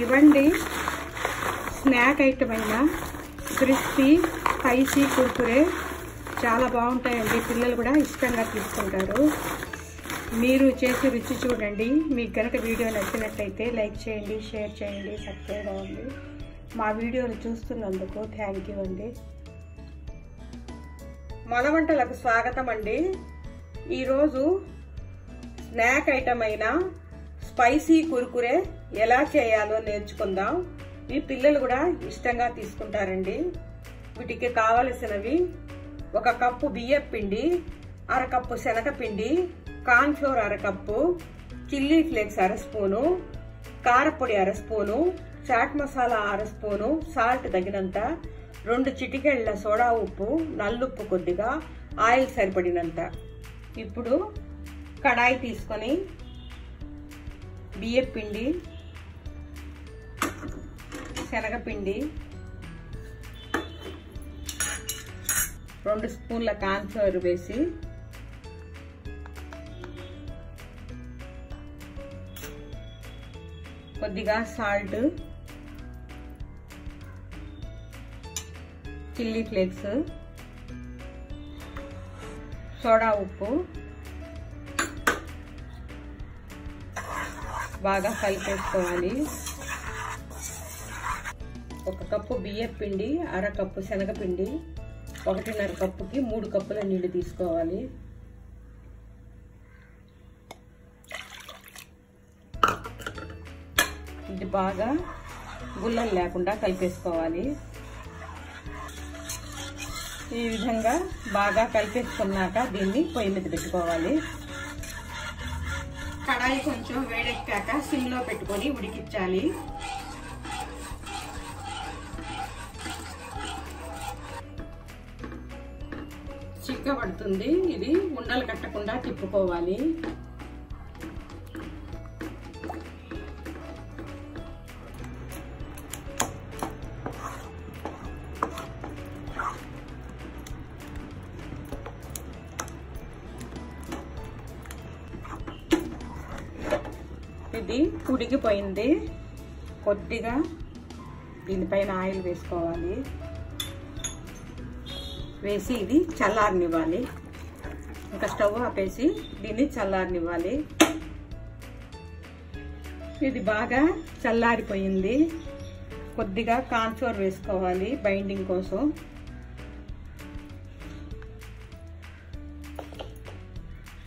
ఇవ్వండి. Snack item అయినా crispy spicy Kurkure చాలా బాగుంటాయండి. పిల్లలు కూడా ఇష్టంగా తీసుకుంటారు. మీరు చేసి రుచి చూడండి. మీకు కనుక వీడియో నచ్చినట్లయితే లైక్ చేయండి షేర్ చేయండి సబ్స్క్రైబ్ అవ్వండి. మా వీడియోలు చూస్తున్నందుకు థ్యాంక్ యూ అండి. మన వంటలకు స్వాగతం అండి. ఈరోజు స్నాక్ ఐటమ్ అయిన స్పైసీ కురుకురే ఎలా చేయాలో నేర్చుకుందాం. మీ పిల్లలు కూడా ఇష్టంగా తీసుకుంటారండి. వీటికి కావలసినవి ఒక కప్పు బియ్యం పిండి అరకప్పు శనగపిండి కార్న్ఫ్లోర్ అరకప్పు చిల్లీ ఫ్లేక్స్ అర స్పూను కారపొడి అర స్పూను చాట్ మసాలా అర స్పూను సాల్ట్ తగినంత రెండు చిటికెళ్ళ సోడా ఉప్పు నల్లుప్పు కొద్దిగా ఆయిల్ సరిపడినంత. ఇప్పుడు కడాయి తీసుకొని బియ్యం పిండి శనగపిండి రెండు స్పూన్ల కాన్ఫ్లవర్ వేసి కొద్దిగా సాల్ట్ చిల్లీ ఫ్లేక్స్ సోడా ఉప్పు బాగా కలిపేసుకోవాలి. ఒక కప్పు బియ్యం పిండి అర కప్పు శనగపిండి ఒకటిన్నర కప్పుకి మూడు కప్పుల నీళ్ళు తీసుకోవాలి. ఇది బాగా గుల్లలు లేకుండా కలిపేసుకోవాలి. ఈ విధంగా బాగా కలిపేసుకున్నాక దీన్ని పొయ్యి మీద పెట్టుకోవాలి. కడాయి కొంచెం వేడెక్కాక సిమ్లో పెట్టుకొని ఉడికించాలి. పడుతుంది. ఇది ఉండలు కట్టకుండా తిప్పుకోవాలి. ఇది ఉడికిపోయింది కొద్దిగా దీనిపైన ఆయిల్ వేసుకోవాలి. వేసి ఇది చల్లారనివ్వాలి. ఇంకా స్టవ్ ఆపేసి దీన్ని చల్లారనివ్వాలి. ఇది బాగా చల్లారిపోయింది. కొద్దిగా కాన్ఫ్లోర్ వేసుకోవాలి బైండింగ్ కోసం.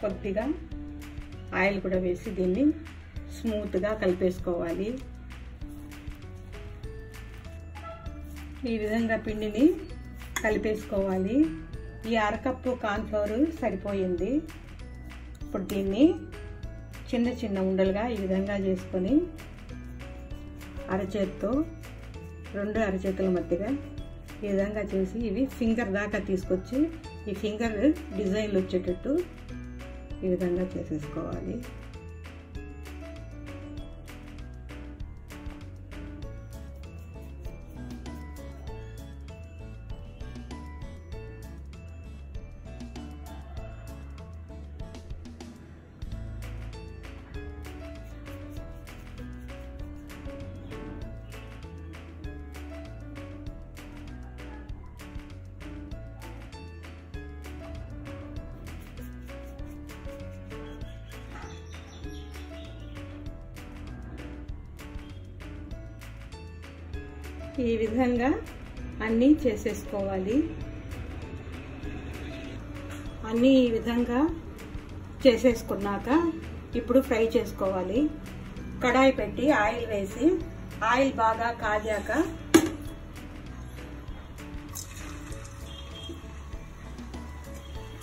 కొద్దిగా ఆయిల్ కూడా వేసి దీన్ని స్మూత్గా కలిపేసుకోవాలి. ఈ విధంగా పిండిని కలిపేసుకోవాలి. ఈ అరకప్పు కార్న్ఫ్లవర్ సరిపోయింది. ఇప్పుడు దీన్ని చిన్న చిన్న ఉండలుగా ఈ విధంగా చేసుకొని అరచేత్తో రెండు అరచేతుల మధ్యగా ఈ విధంగా చేసి ఇవి ఫింగర్ దాకా తీసుకొచ్చి ఈ ఫింగర్ డిజైన్లు వచ్చేటట్టు ఈ విధంగా చేసేసుకోవాలి. ఈ విధంగా అన్నీ చేసేసుకోవాలి. అన్నీ ఈ విధంగా చేసేసుకున్నాక ఇప్పుడు ఫ్రై చేసుకోవాలి. కడాయి పెట్టి ఆయిల్ వేసి ఆయిల్ బాగా కాగాక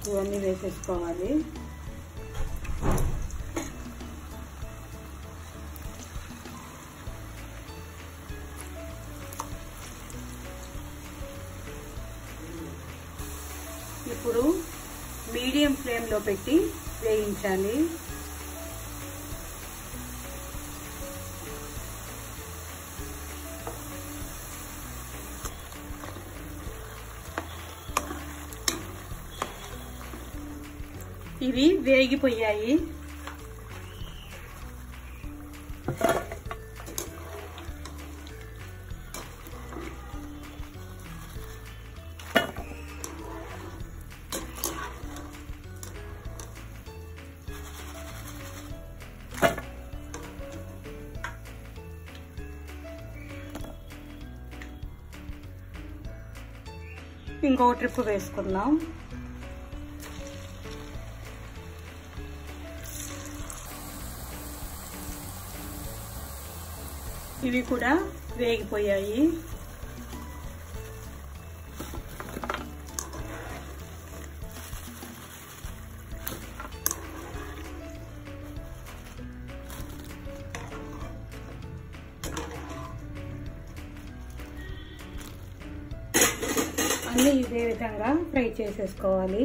ఇవన్నీ వేసేసుకోవాలి. ఇప్పుడు మీడియం ఫ్లేమ్లో పెట్టి వేయించాలి. ఇవి వేగిపోయాయి. ఇంకో ట్రిప్ వేసుకుందాం. ఇవి కూడా వేగిపోయాయి. అన్నీ ఇదే విధంగా ఫ్రై చేసేసుకోవాలి.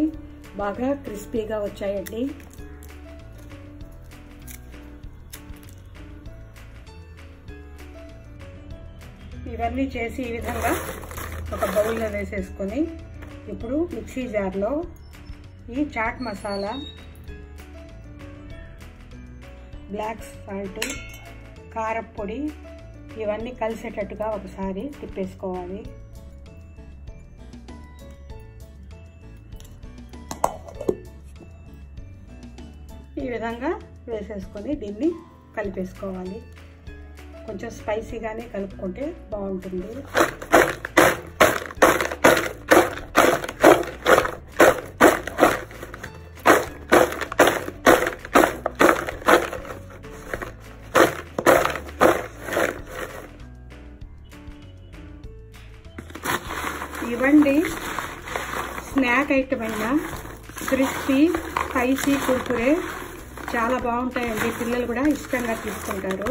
బాగా క్రిస్పీగా వచ్చాయండి. ఇవన్నీ చేసి ఈ విధంగా ఒక బౌల్లో వేసేసుకొని ఇప్పుడు మిక్సీ జార్లో ఈ చాట్ మసాలా బ్లాక్ సాల్ట్ కారప్పొడి ఇవన్నీ కలిసేటట్టుగా ఒకసారి తిప్పేసుకోవాలి. ఈ విధంగా వేసేసుకొని దీన్ని కలిపేసుకోవాలి. కొంచెం స్పైసీగానే కలుపుకుంటే బాగుంటుంది. ఇవ్వండి. స్నాక్ ఐటమ్ అయినా క్రిస్పీ స్పైసీ కుర్కురే చాలా బాగుంటాయండి. పిల్లలు కూడా ఇష్టంగా తీసుకుంటారు.